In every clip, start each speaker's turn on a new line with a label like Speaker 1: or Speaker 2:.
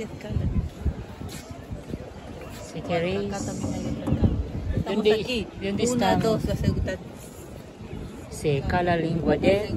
Speaker 1: escalas.
Speaker 2: Si
Speaker 1: Acá
Speaker 2: queréis,
Speaker 1: también hay otra escala. Estamos
Speaker 2: ¿Dónde-
Speaker 1: aquí.
Speaker 2: dónde
Speaker 1: Una,
Speaker 2: estamos?
Speaker 1: dos, la segunda.
Speaker 2: se cala lengua
Speaker 1: La
Speaker 2: de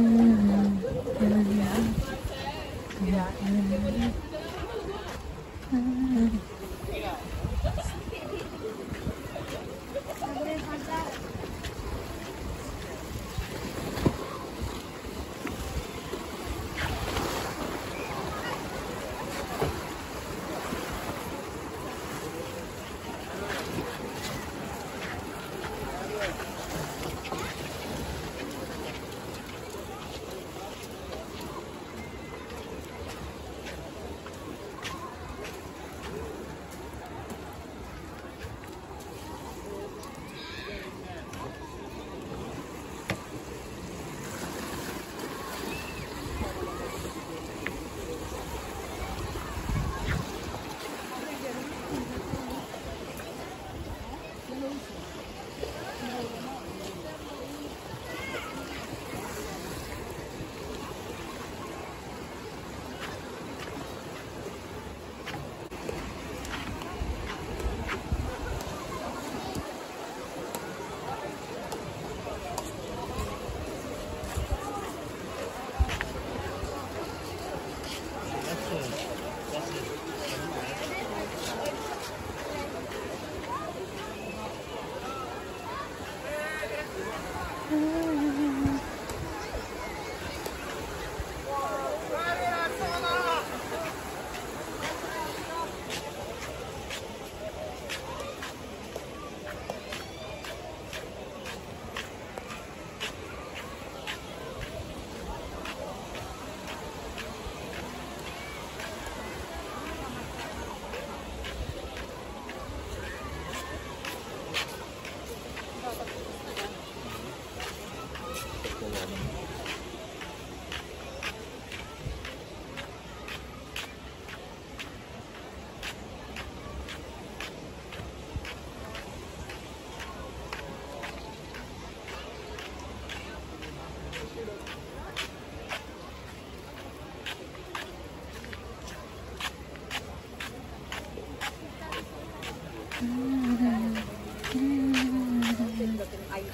Speaker 1: Mm-hmm.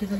Speaker 3: Lo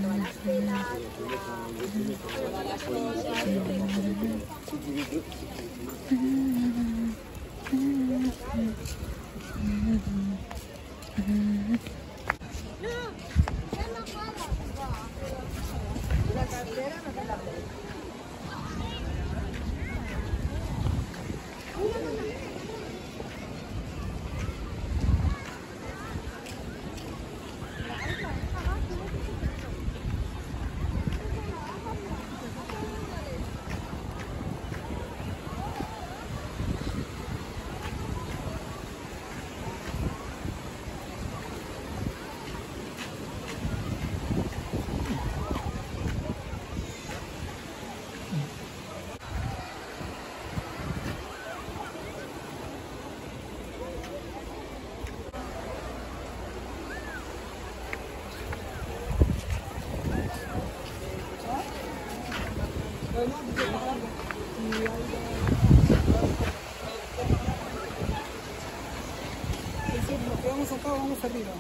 Speaker 3: que vamos. Arriba.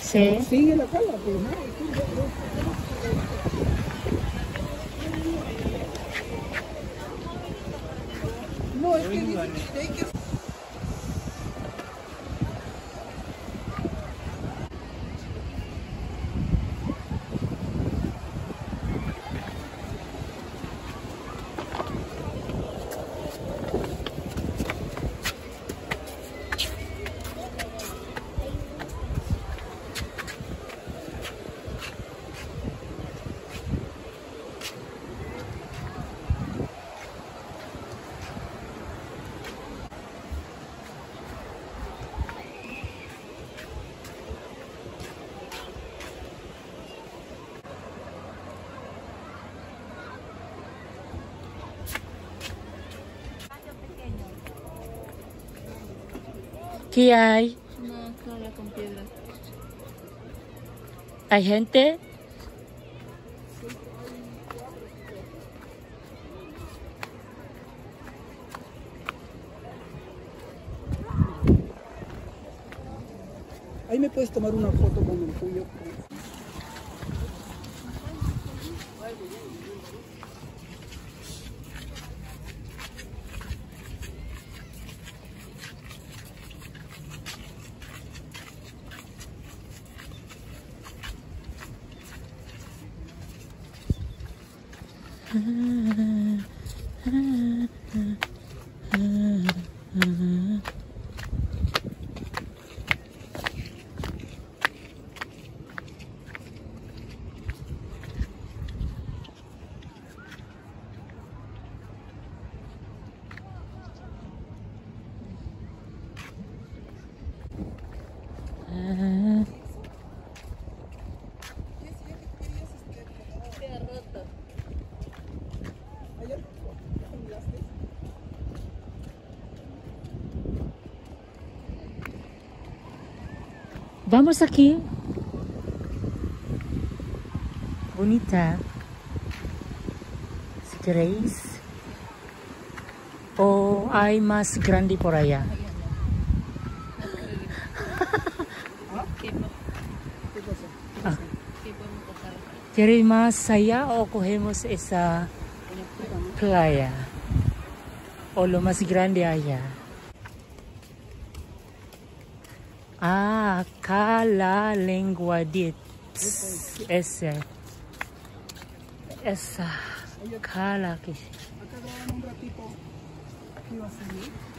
Speaker 2: Sí.
Speaker 3: Sigue la cala, pues, ¿no? No, es que dice que hay que
Speaker 2: ¿Qué hay?
Speaker 1: Una cala con piedras.
Speaker 2: ¿Hay gente?
Speaker 3: Ahí me puedes tomar una foto con el tuyo. Uh...
Speaker 2: Vamos aquí. Bonita. Si queréis. O hay más grande por allá.
Speaker 1: ¿Qué, po-
Speaker 3: ¿Qué cosa?
Speaker 2: Ah. ¿Queréis más allá o cogemos esa playa? O lo más grande allá. Ah, acá la lengua de ese. Esa. Cala que
Speaker 3: Acá un ratito. ¿Qué va a seguir?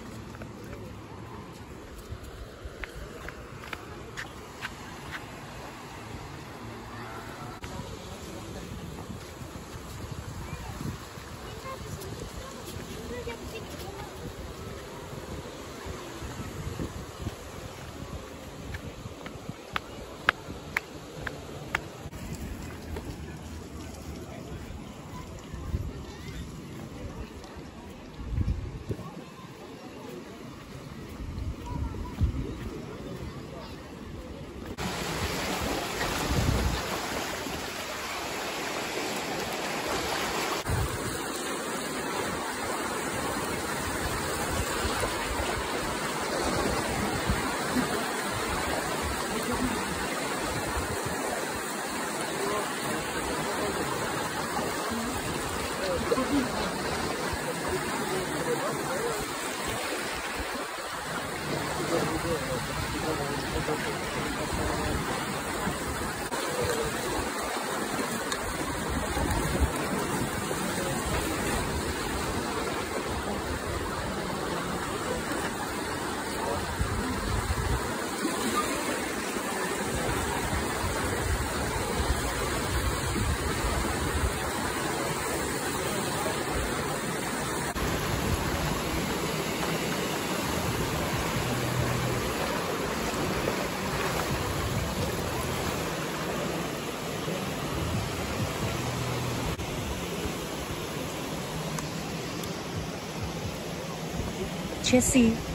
Speaker 2: Jesse.